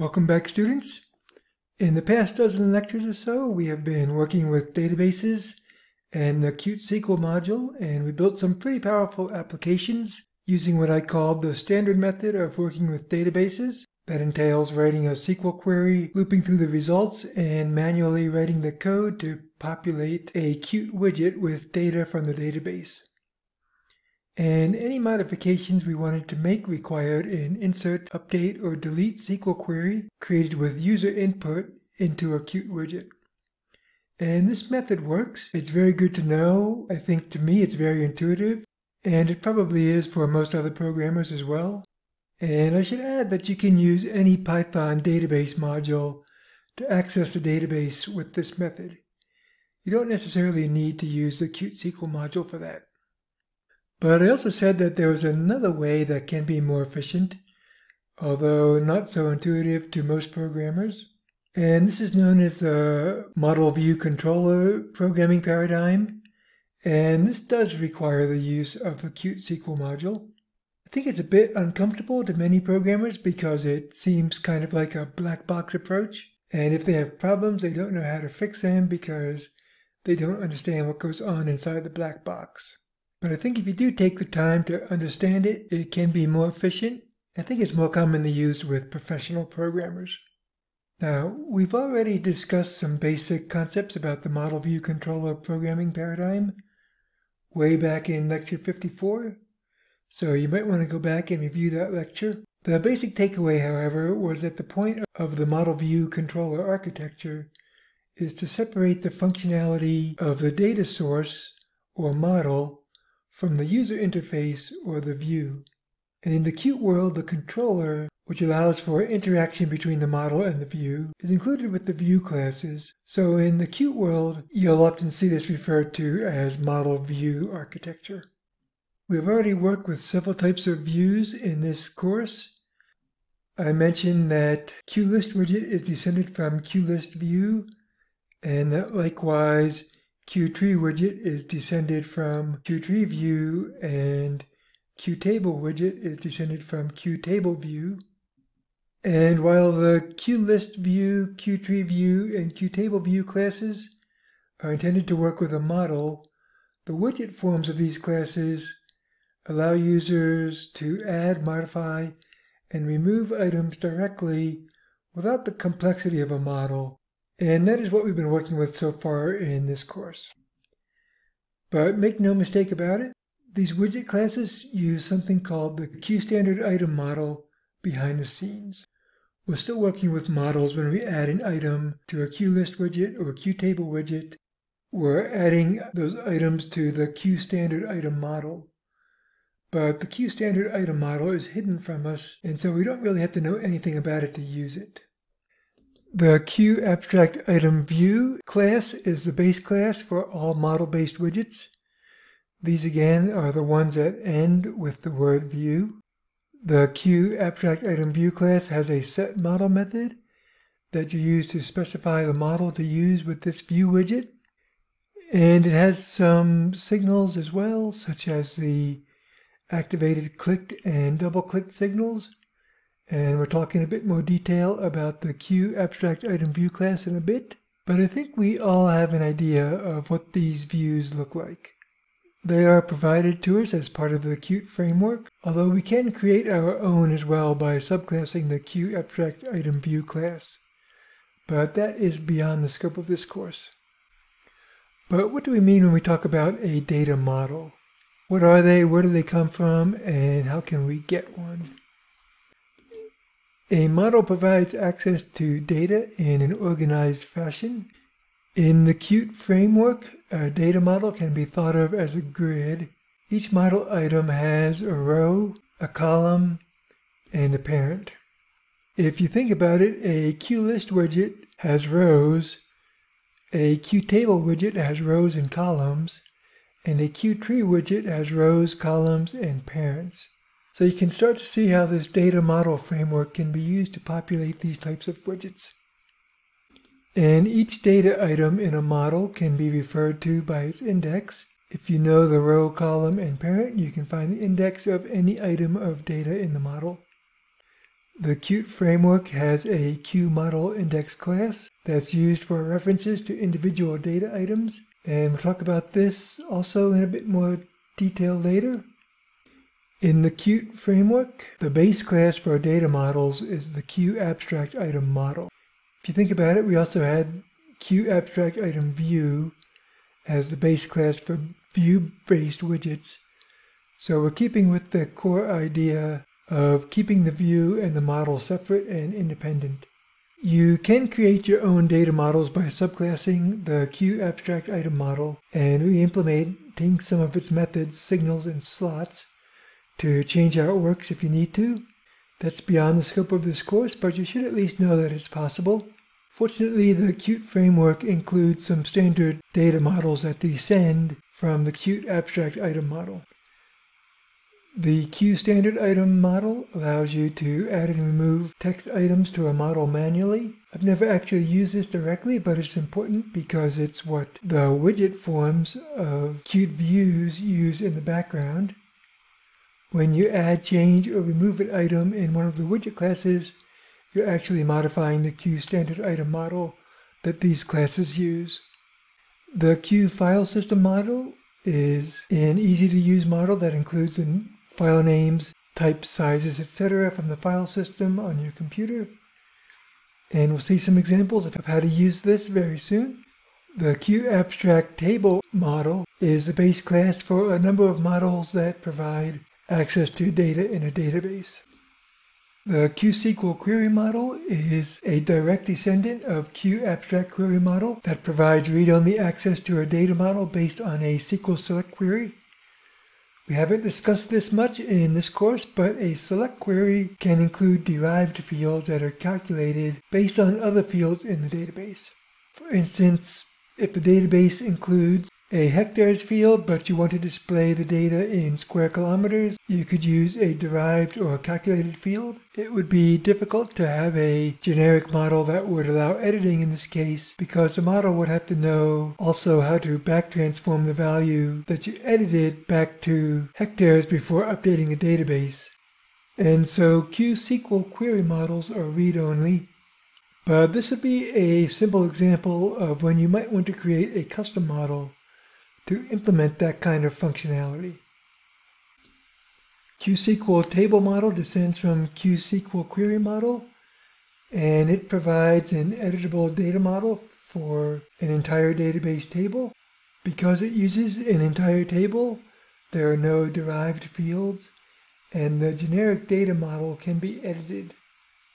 Welcome back, students. In the past dozen lectures or so, we have been working with databases and the Qt SQL module, and we built some pretty powerful applications using what I called the standard method of working with databases. That entails writing a SQL query, looping through the results, and manually writing the code to populate a Qt widget with data from the database. And any modifications we wanted to make required an insert, update, or delete SQL query created with user input into a Qt widget. And this method works. It's very good to know. I think to me it's very intuitive, and it probably is for most other programmers as well. And I should add that you can use any Python database module to access the database with this method. You don't necessarily need to use the Qt SQL module for that. But I also said that there was another way that can be more efficient, although not so intuitive to most programmers. And this is known as the model view controller programming paradigm. And this does require the use of the Qt SQL module. I think it's a bit uncomfortable to many programmers because it seems kind of like a black box approach. And if they have problems, they don't know how to fix them because they don't understand what goes on inside the black box. But I think if you do take the time to understand it, it can be more efficient. I think it's more commonly used with professional programmers. Now, we've already discussed some basic concepts about the model view controller programming paradigm way back in lecture 54, so you might want to go back and review that lecture. The basic takeaway, however, was that the point of the model view controller architecture is to separate the functionality of the data source or model from the user interface or the view. And in the Qt world, the controller, which allows for interaction between the model and the view, is included with the view classes. So in the Qt world, you'll often see this referred to as model view architecture. We've already worked with several types of views in this course. I mentioned that QList widget is descended from QList view, and that likewise QTree widget is descended from QTree view and QTable widget is descended from QTable view. And while the QList view, QTree view, and QTable view classes are intended to work with a model, the widget forms of these classes allow users to add, modify, and remove items directly without the complexity of a model and that is what we've been working with so far in this course. But make no mistake about it, these widget classes use something called the QStandard item model behind the scenes. We're still working with models when we add an item to a QList widget or a QTable widget. We're adding those items to the QStandard item model. But the QStandard item model is hidden from us, and so we don't really have to know anything about it to use it. The QAbstractItemView class is the base class for all model-based widgets. These again are the ones that end with the word view. The QAbstractItemView class has a set model method that you use to specify the model to use with this view widget. And it has some signals as well, such as the activated clicked and double clicked signals and we're talking a bit more detail about the Q abstract item view class in a bit, but I think we all have an idea of what these views look like. They are provided to us as part of the Qt framework, although we can create our own as well by subclassing the Q abstract item view class. But that is beyond the scope of this course. But what do we mean when we talk about a data model? What are they, where do they come from, and how can we get one? A model provides access to data in an organized fashion. In the Qt framework, a data model can be thought of as a grid. Each model item has a row, a column, and a parent. If you think about it, a QList widget has rows, a QTable widget has rows and columns, and a QTree widget has rows, columns, and parents. So you can start to see how this data model framework can be used to populate these types of widgets. And each data item in a model can be referred to by its index. If you know the row, column, and parent, you can find the index of any item of data in the model. The Qt framework has a QModel index class that's used for references to individual data items, and we'll talk about this also in a bit more detail later. In the Qt framework, the base class for our data models is the QAbstractItem model. If you think about it, we also had QAbstractItem view as the base class for view-based widgets. So we're keeping with the core idea of keeping the view and the model separate and independent. You can create your own data models by subclassing the QAbstractItem model and re-implementing some of its methods, signals, and slots to change how it works if you need to. That's beyond the scope of this course, but you should at least know that it's possible. Fortunately, the Qt framework includes some standard data models that descend from the Qt abstract item model. The Q standard item model allows you to add and remove text items to a model manually. I've never actually used this directly, but it's important because it's what the widget forms of Qt views use in the background. When you add, change, or remove an item in one of the widget classes, you're actually modifying the QStandardItem model that these classes use. The QFileSystem model is an easy-to-use model that includes the file names, type sizes, etc. from the file system on your computer. And we'll see some examples of how to use this very soon. The QAbstractTable model is the base class for a number of models that provide access to data in a database. The QSQL query model is a direct descendant of QAbstractQuery model that provides read-only access to a data model based on a SQL select query. We haven't discussed this much in this course, but a select query can include derived fields that are calculated based on other fields in the database. For instance, if the database includes a hectares field, but you want to display the data in square kilometers, you could use a derived or calculated field. It would be difficult to have a generic model that would allow editing in this case because the model would have to know also how to back transform the value that you edited back to hectares before updating the database. And so QSQL query models are read-only, but this would be a simple example of when you might want to create a custom model to implement that kind of functionality. QSQL table model descends from QSQL query model, and it provides an editable data model for an entire database table. Because it uses an entire table, there are no derived fields, and the generic data model can be edited.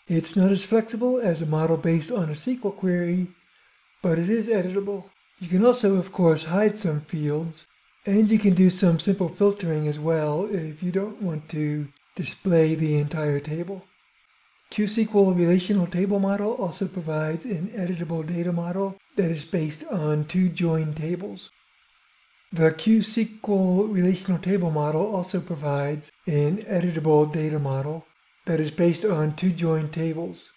It's not as flexible as a model based on a SQL query, but it is editable. You can also, of course, hide some fields, and you can do some simple filtering as well if you don't want to display the entire table. QSQL Relational Table Model also provides an editable data model that is based on two joined tables. The QSQL Relational Table Model also provides an editable data model that is based on two joined tables.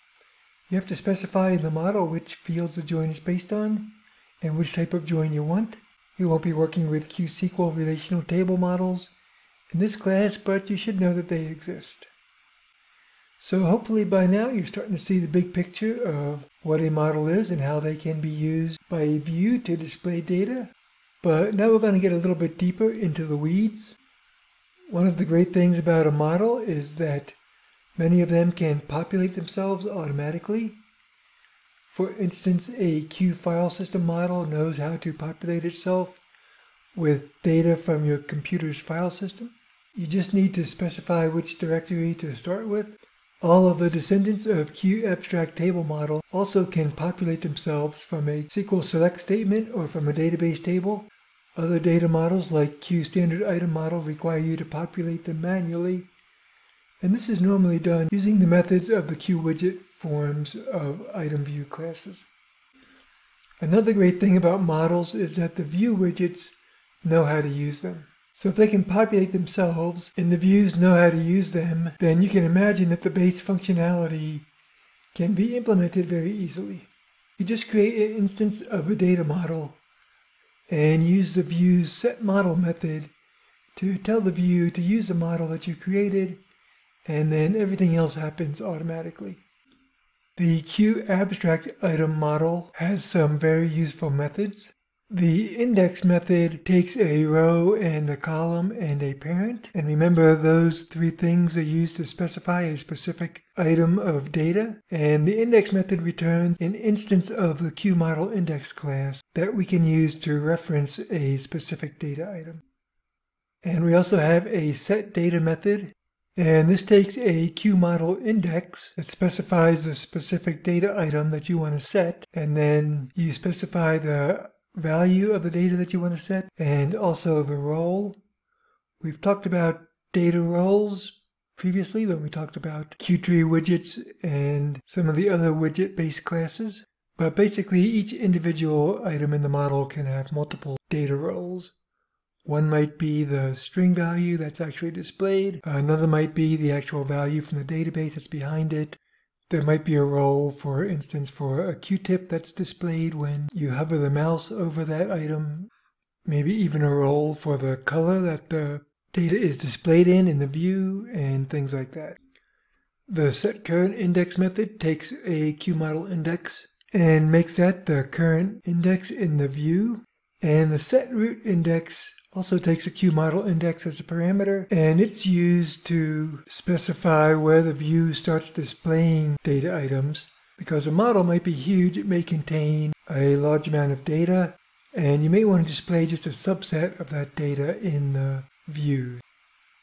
You have to specify in the model which fields the join is based on, and which type of join you want. You won't be working with QSQL relational table models in this class, but you should know that they exist. So hopefully by now you're starting to see the big picture of what a model is and how they can be used by a view to display data. But now we're going to get a little bit deeper into the weeds. One of the great things about a model is that many of them can populate themselves automatically. For instance, a QFileSystem model knows how to populate itself with data from your computer's file system. You just need to specify which directory to start with. All of the descendants of Q abstract table model also can populate themselves from a SQL select statement or from a database table. Other data models like Q standard item model require you to populate them manually. And this is normally done using the methods of the QWidget forms of item view classes. Another great thing about models is that the view widgets know how to use them. So if they can populate themselves and the views know how to use them, then you can imagine that the base functionality can be implemented very easily. You just create an instance of a data model and use the view's set model method to tell the view to use the model that you created and then everything else happens automatically. The QAbstract item model has some very useful methods. The index method takes a row and a column and a parent. And remember those three things are used to specify a specific item of data. And the index method returns an instance of the QModel index class that we can use to reference a specific data item. And we also have a set data method. And this takes a QModel index that specifies the specific data item that you want to set. And then you specify the value of the data that you want to set and also the role. We've talked about data roles previously when we talked about Qtree widgets and some of the other widget-based classes. But basically, each individual item in the model can have multiple data roles. One might be the string value that's actually displayed. Another might be the actual value from the database that's behind it. There might be a role, for instance, for a Q-tip that's displayed when you hover the mouse over that item. Maybe even a role for the color that the data is displayed in in the view and things like that. The set current index method takes a QModel index and makes that the current index in the view. And the set root index also takes a QModel index as a parameter, and it's used to specify where the view starts displaying data items. Because a model might be huge, it may contain a large amount of data, and you may want to display just a subset of that data in the view.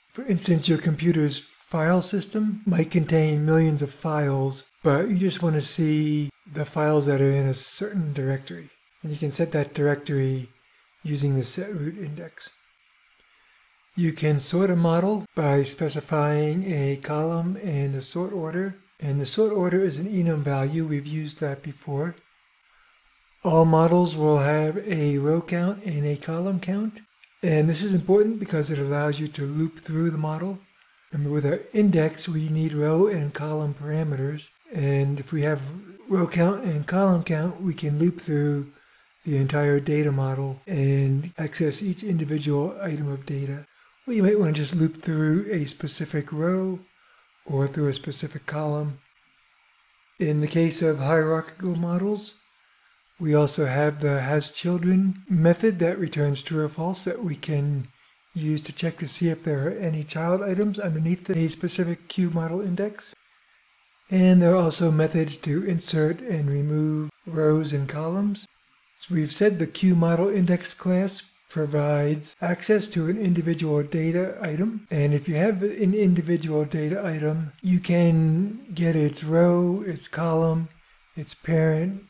For instance, your computer's file system might contain millions of files, but you just want to see the files that are in a certain directory. And you can set that directory using the set root index. You can sort a model by specifying a column and a sort order. And the sort order is an enum value. We've used that before. All models will have a row count and a column count. And this is important because it allows you to loop through the model. Remember, with our index, we need row and column parameters. And if we have row count and column count, we can loop through the entire data model and access each individual item of data. Well, you might want to just loop through a specific row or through a specific column. In the case of hierarchical models, we also have the hasChildren method that returns true or false that we can use to check to see if there are any child items underneath a specific QModel index. And there are also methods to insert and remove rows and columns. We've said the QModel index class provides access to an individual data item. And if you have an individual data item, you can get its row, its column, its parent,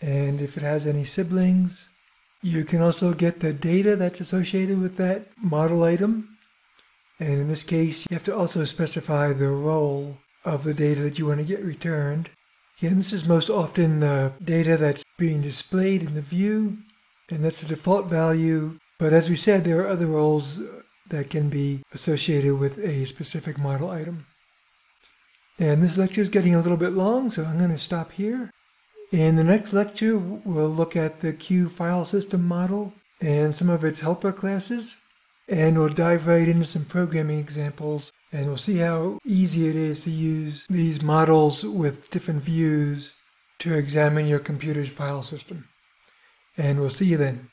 and if it has any siblings. You can also get the data that's associated with that model item. And in this case, you have to also specify the role of the data that you want to get returned. Again, this is most often the data that's being displayed in the view, and that's the default value. But as we said, there are other roles that can be associated with a specific model item. And this lecture is getting a little bit long, so I'm going to stop here. In the next lecture, we'll look at the Q file system model and some of its helper classes. And we'll dive right into some programming examples and we'll see how easy it is to use these models with different views to examine your computer's file system. And we'll see you then.